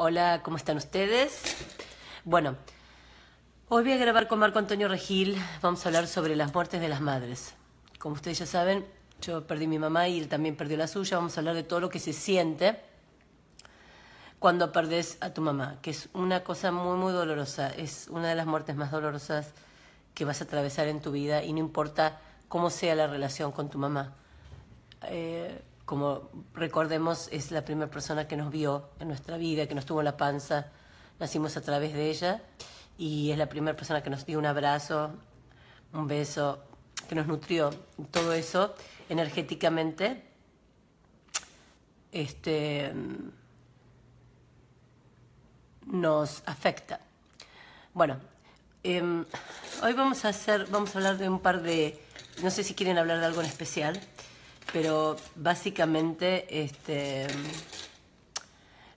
Hola, ¿cómo están ustedes? Bueno, hoy voy a grabar con Marco Antonio Regil. Vamos a hablar sobre las muertes de las madres. Como ustedes ya saben, yo perdí mi mamá y él también perdió la suya. Vamos a hablar de todo lo que se siente cuando perdes a tu mamá, que es una cosa muy, muy dolorosa. Es una de las muertes más dolorosas que vas a atravesar en tu vida y no importa cómo sea la relación con tu mamá. Eh, como recordemos, es la primera persona que nos vio en nuestra vida, que nos tuvo en la panza, nacimos a través de ella y es la primera persona que nos dio un abrazo, un beso, que nos nutrió. Todo eso energéticamente este, nos afecta. Bueno, em, hoy vamos a hacer, vamos a hablar de un par de, no sé si quieren hablar de algo en especial pero básicamente este,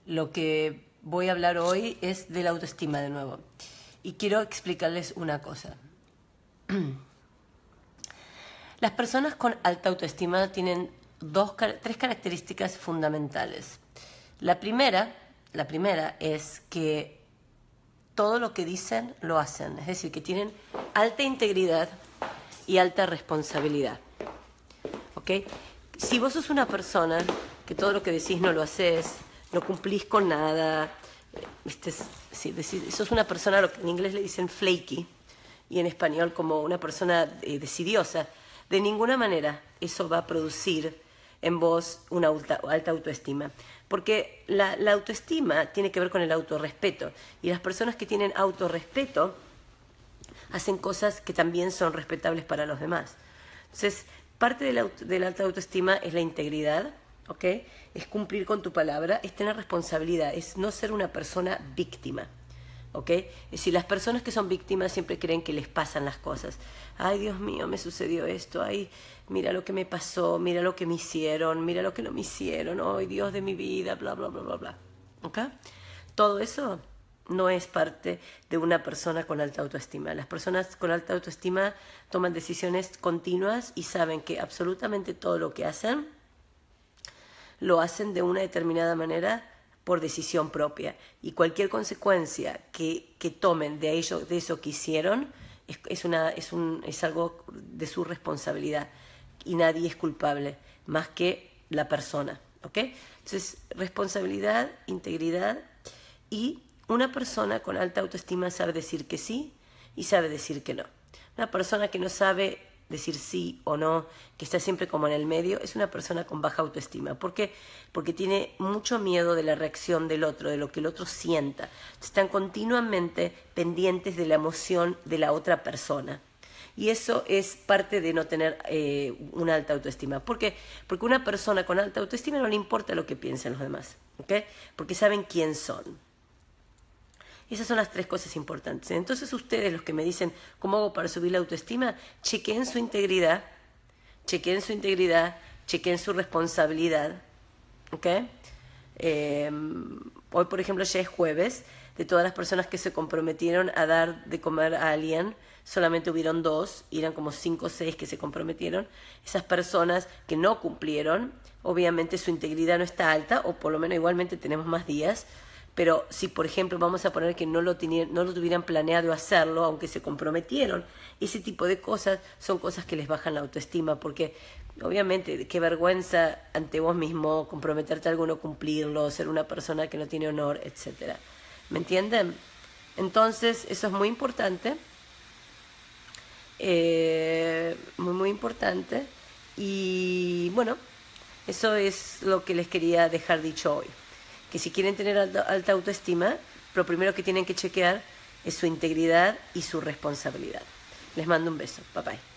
lo que voy a hablar hoy es de la autoestima de nuevo. Y quiero explicarles una cosa. Las personas con alta autoestima tienen dos, tres características fundamentales. La primera, la primera es que todo lo que dicen lo hacen, es decir, que tienen alta integridad y alta responsabilidad. Si vos sos una persona que todo lo que decís no lo haces, no cumplís con nada, este, si sos una persona, lo que en inglés le dicen flaky, y en español como una persona eh, decidiosa, de ninguna manera eso va a producir en vos una alta, autoestima. Porque la, la, autoestima tiene que ver con el autorrespeto. Y las personas que tienen autorrespeto hacen cosas que también son respetables para los demás. Entonces, Parte de la, alta autoestima es la integridad, ¿ok? Es cumplir con tu palabra, es tener responsabilidad, es no ser una persona víctima. ¿ok? Es decir, las personas que son víctimas siempre creen que les pasan las cosas. Ay, Dios mío, me sucedió esto, ay, mira lo que me pasó, mira lo que me hicieron, mira lo que no me hicieron, ay, Dios de mi vida, bla, bla, bla, bla, bla. ¿Ok? Todo eso no es parte de una persona con alta autoestima. Las personas con alta autoestima toman decisiones continuas y saben que absolutamente todo lo que hacen lo hacen de una determinada manera por decisión propia. Y cualquier consecuencia que, tomen de, ello, de eso que hicieron es, una, es, un, es algo de su responsabilidad. Y nadie es culpable más que la persona. ¿ok? Entonces, responsabilidad, integridad y una persona con alta autoestima sabe decir que sí y sabe decir que no. Una persona que no sabe decir sí o no, que está siempre como en el medio, es una persona con baja autoestima. ¿Por qué? Porque tiene mucho miedo de la reacción del otro, de lo que el otro sienta. Están continuamente pendientes de la emoción de la otra persona. Y eso es parte de no tener eh, una alta autoestima. ¿Por qué? Porque una persona con alta autoestima no le importa lo que piensen los demás. ¿okay? Porque saben quién son. Esas son las tres cosas importantes. Entonces ustedes, los que me dicen, ¿cómo hago para subir la autoestima? Chequen su integridad, chequen su integridad, chequen su responsabilidad. ¿Ok? Em, hoy, por ejemplo, ya es jueves. De todas las personas que se comprometieron a dar de comer a alguien, solamente hubieron dos, eran como cinco o seis que se comprometieron. Esas personas que no cumplieron, obviamente su integridad no está alta, o por lo menos igualmente tenemos más días pero si por ejemplo vamos a poner que no lo, no lo tuvieran planeado hacerlo, aunque se comprometieron, ese tipo de cosas son cosas que les bajan la autoestima, porque obviamente qué vergüenza ante vos mismo comprometerte a algo, no cumplirlo, ser una persona que no tiene honor, etcétera. ¿Me entienden? Entonces, eso es muy importante, eh, muy, muy importante, y bueno, eso es lo que les quería dejar dicho hoy que si quieren tener alta, autoestima, lo primero que tienen que chequear es su integridad y su responsabilidad. Les mando un beso. Bye bye.